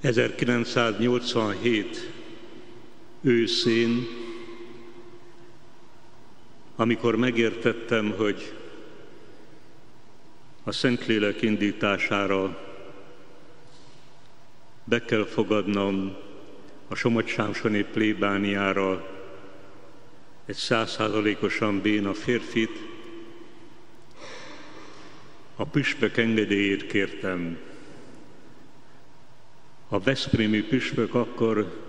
1987 őszén, amikor megértettem, hogy a Szentlélek indítására be kell fogadnom a Somogysámsoni plébániára egy százszázalékosan béna férfit, a püspök engedélyét kértem. A Veszprémi püspök akkor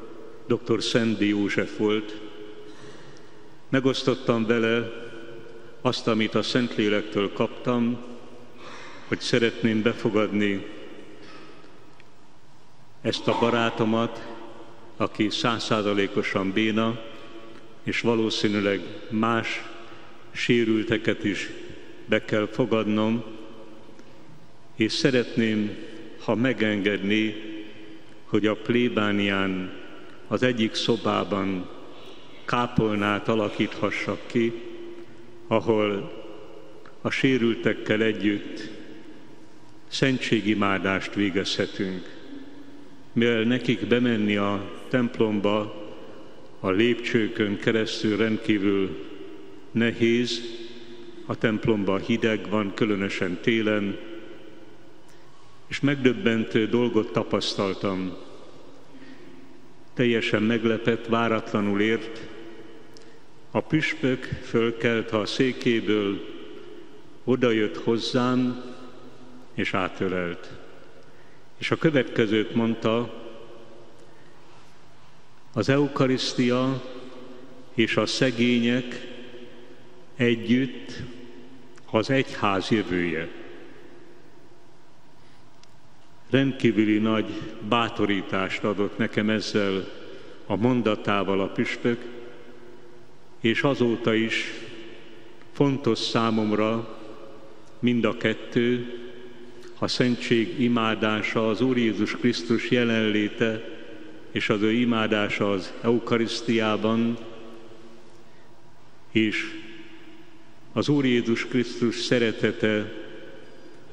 dr. Szendi József volt. Megosztottam vele azt, amit a Szentlélektől kaptam, hogy szeretném befogadni ezt a barátomat, aki százszázalékosan béna, és valószínűleg más sérülteket is be kell fogadnom, és szeretném, ha megengedni, hogy a plébánián az egyik szobában kápolnát alakíthassak ki, ahol a sérültekkel együtt szentségimádást végezhetünk. Mivel nekik bemenni a templomba a lépcsőkön keresztül rendkívül nehéz, a templomban hideg van, különösen télen, és megdöbbentő dolgot tapasztaltam. Teljesen meglepett, váratlanul ért. A püspök fölkelt a székéből, odajött hozzám, és átölelt. És a következőt mondta, az eukarisztia és a szegények együtt az egyház jövője rendkívüli nagy bátorítást adott nekem ezzel a mondatával a püspök, és azóta is fontos számomra mind a kettő, a szentség imádása, az Úr Jézus Krisztus jelenléte, és az ő imádása az Eukarisztiában, és az Úr Jézus Krisztus szeretete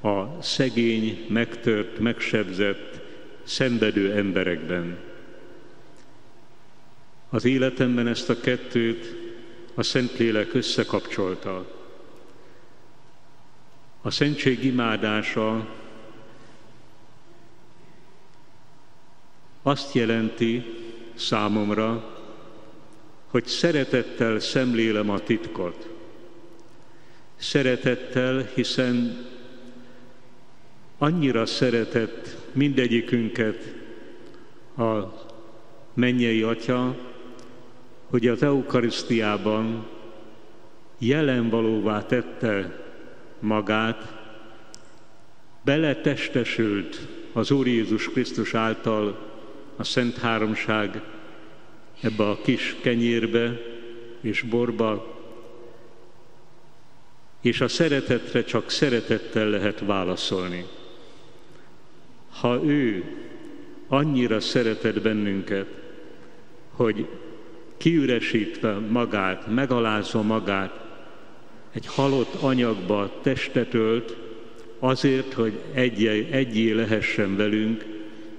a szegény, megtört, megsebzett, szenvedő emberekben. Az életemben ezt a kettőt a Szentlélek összekapcsolta. A szentség imádása azt jelenti számomra, hogy szeretettel szemlélem a titkot. Szeretettel, hiszen annyira szeretett mindegyikünket a mennyei Atya, hogy az Eukarisztiában jelen valóvá tette magát, beletestesült az Úr Jézus Krisztus által a Szent Háromság ebbe a kis kenyérbe és borba, és a szeretetre csak szeretettel lehet válaszolni ha ő annyira szeretett bennünket, hogy kiüresítve magát, megalázva magát, egy halott anyagba testet ölt, azért, hogy egyé, egyé lehessen velünk,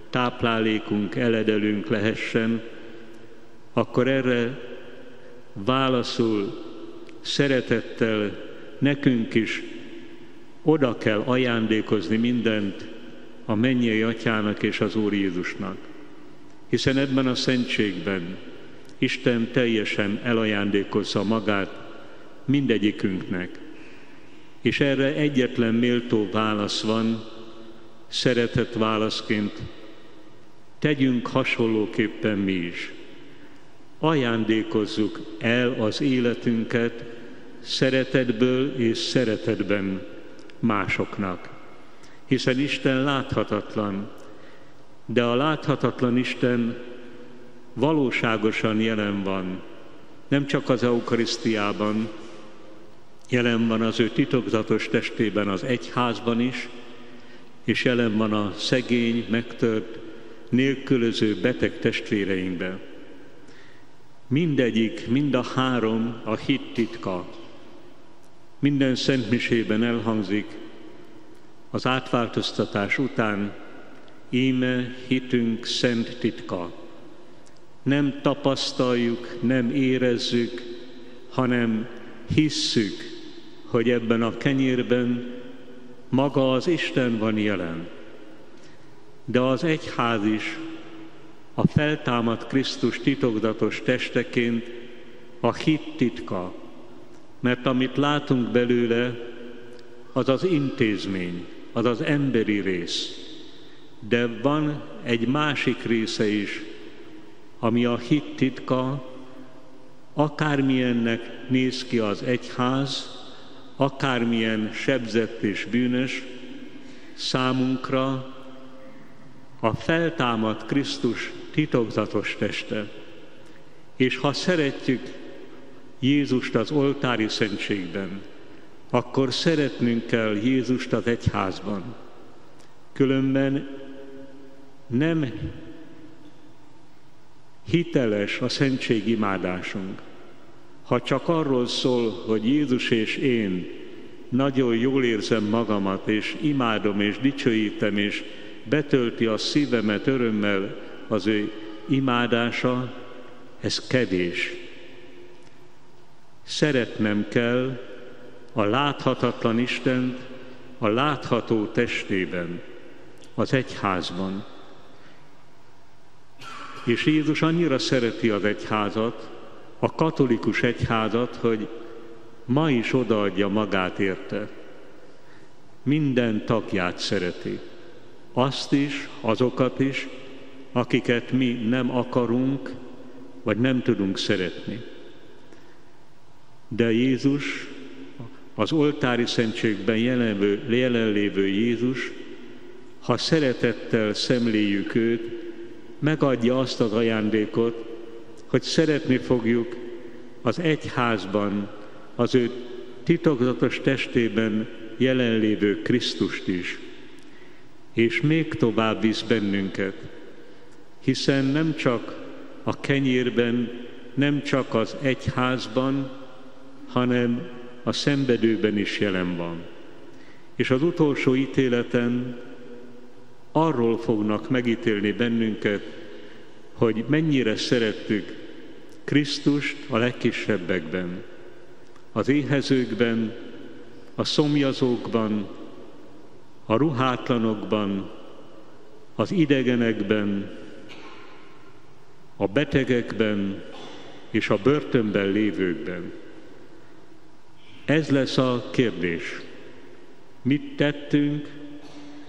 táplálékunk, eledelünk lehessen, akkor erre válaszul szeretettel nekünk is oda kell ajándékozni mindent, a mennyei atyának és az Úr Jézusnak. Hiszen ebben a szentségben Isten teljesen elajándékozza magát mindegyikünknek. És erre egyetlen méltó válasz van, szeretett válaszként, tegyünk hasonlóképpen mi is. Ajándékozzuk el az életünket szeretetből és szeretetben másoknak hiszen Isten láthatatlan, de a láthatatlan Isten valóságosan jelen van, nem csak az Eukarisztiában, jelen van az ő titokzatos testében az egyházban is, és jelen van a szegény, megtört, nélkülöző beteg testvéreinkben. Mindegyik, mind a három a hit titka. Minden szentmisében elhangzik, az átváltoztatás után íme hitünk szent titka. Nem tapasztaljuk, nem érezzük, hanem hisszük, hogy ebben a kenyérben maga az Isten van jelen. De az egyház is a feltámadt Krisztus titokzatos testeként a hit titka, mert amit látunk belőle, az az intézmény, az az emberi rész. De van egy másik része is, ami a hit titka, akármilyennek néz ki az egyház, akármilyen sebzett és bűnös, számunkra a feltámadt Krisztus titokzatos teste. És ha szeretjük Jézust az oltári szentségben, akkor szeretnünk kell Jézust az egyházban. Különben nem hiteles a szentség imádásunk. Ha csak arról szól, hogy Jézus és én nagyon jól érzem magamat, és imádom, és dicsőítem, és betölti a szívemet örömmel az ő imádása, ez kevés. Szeretnem kell a láthatatlan Istent a látható testében, az egyházban. És Jézus annyira szereti az egyházat, a katolikus egyházat, hogy ma is odaadja magát érte. Minden tagját szereti. Azt is, azokat is, akiket mi nem akarunk, vagy nem tudunk szeretni. De Jézus, az oltári szentségben jelenlő, jelenlévő Jézus, ha szeretettel szemléljük őt, megadja azt az ajándékot, hogy szeretni fogjuk az egyházban, az ő titokzatos testében jelenlévő Krisztust is. És még tovább visz bennünket, hiszen nem csak a kenyérben, nem csak az egyházban, hanem a szenvedőben is jelen van. És az utolsó ítéleten arról fognak megítélni bennünket, hogy mennyire szerettük Krisztust a legkisebbekben, az éhezőkben, a szomjazókban, a ruhátlanokban, az idegenekben, a betegekben és a börtönben lévőkben. Ez lesz a kérdés. Mit tettünk,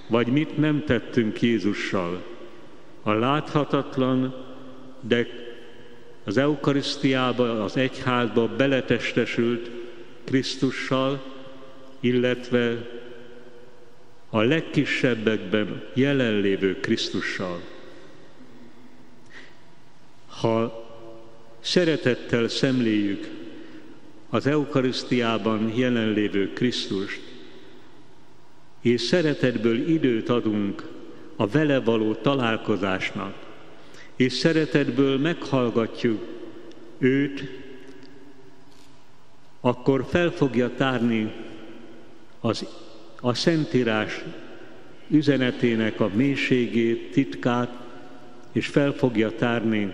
vagy mit nem tettünk Jézussal? A láthatatlan, de az eukarisztiába, az egyházba beletestesült Krisztussal, illetve a legkisebbekben jelenlévő Krisztussal. Ha szeretettel szemléljük az eukarisztiában jelenlévő Krisztust, és szeretetből időt adunk a vele való találkozásnak, és szeretetből meghallgatjuk őt, akkor fel fogja tárni az, a Szentírás üzenetének a mélységét, titkát, és fel fogja tárni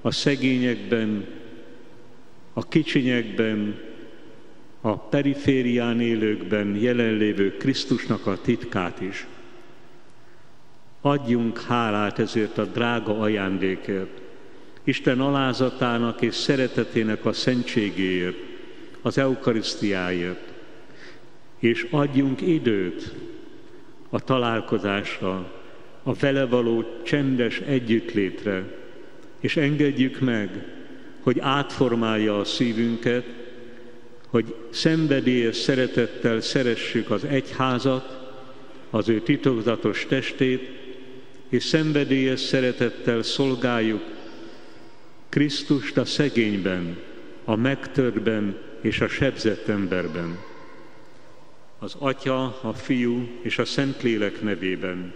a szegényekben, a kicsinyekben, a periférián élőkben jelenlévő Krisztusnak a titkát is. Adjunk hálát ezért a drága ajándékért, Isten alázatának és szeretetének a szentségéért, az eukarisztiáért, és adjunk időt a találkozásra, a vele való csendes együttlétre, és engedjük meg, hogy átformálja a szívünket, hogy szenvedélyes szeretettel szeressük az egyházat, az ő titokzatos testét, és szenvedélyes szeretettel szolgáljuk Krisztust a szegényben, a megtörben és a sebzett emberben. Az Atya, a Fiú és a Szentlélek nevében